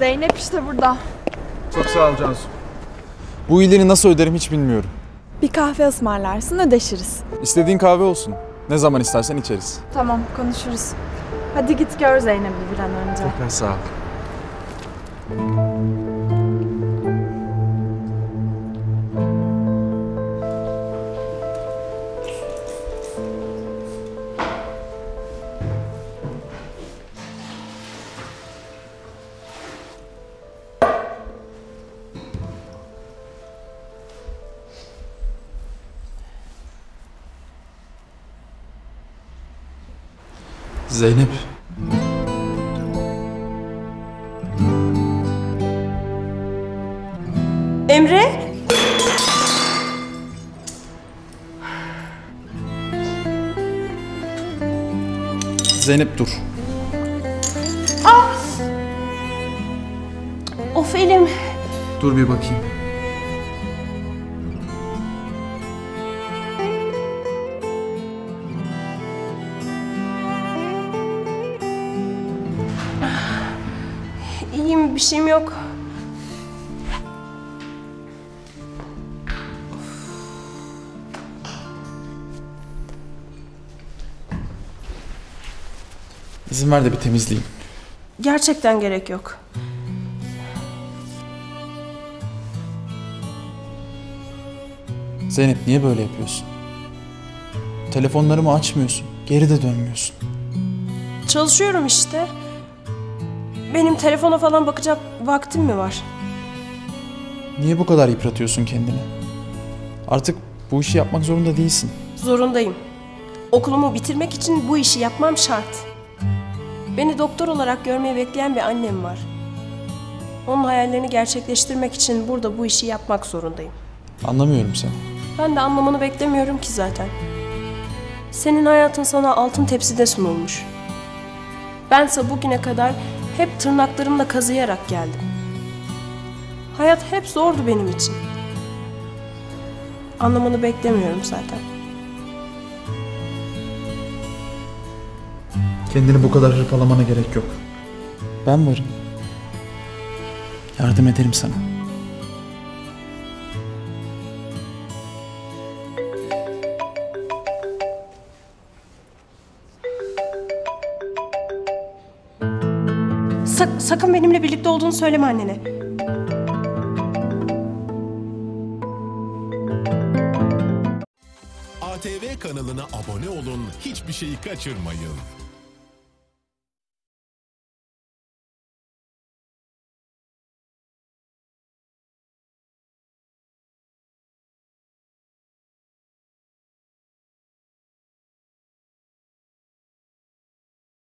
Zeynep işte burada. Çok sağ ol Cansu. Bu iyiliğini nasıl öderim hiç bilmiyorum. Bir kahve ısmarlarsın ödeşiriz. İstediğin kahve olsun. Ne zaman istersen içeriz. Tamam konuşuruz. Hadi git gör Zeynep'i bir an önce. Tekrar sağ ol. Zeynep. Emre? Zeynep dur. Of elim. Dur bir bakayım. Bir şeyim yok. İzin ver de bir temizleyeyim. Gerçekten gerek yok. Zeynep niye böyle yapıyorsun? Telefonlarımı açmıyorsun. Geri de dönmüyorsun. Çalışıyorum işte. Benim telefona falan bakacak vaktim mi var? Niye bu kadar yıpratıyorsun kendini? Artık bu işi yapmak zorunda değilsin. Zorundayım. Okulumu bitirmek için bu işi yapmam şart. Beni doktor olarak görmeyi bekleyen bir annem var. Onun hayallerini gerçekleştirmek için burada bu işi yapmak zorundayım. Anlamıyorum seni. Ben de anlamanı beklemiyorum ki zaten. Senin hayatın sana altın tepside sunulmuş. Bense bugüne kadar hep tırnaklarımla kazıyarak geldim. Hayat hep zordu benim için. Anlamanı beklemiyorum zaten. Kendini bu kadar hırpalamana gerek yok. Ben varım. Yardım ederim sana. Sak- sakın benimle birlikte olduğunu söyleme annene. ATV kanalına abone olun, hiçbir şeyi kaçırmayın.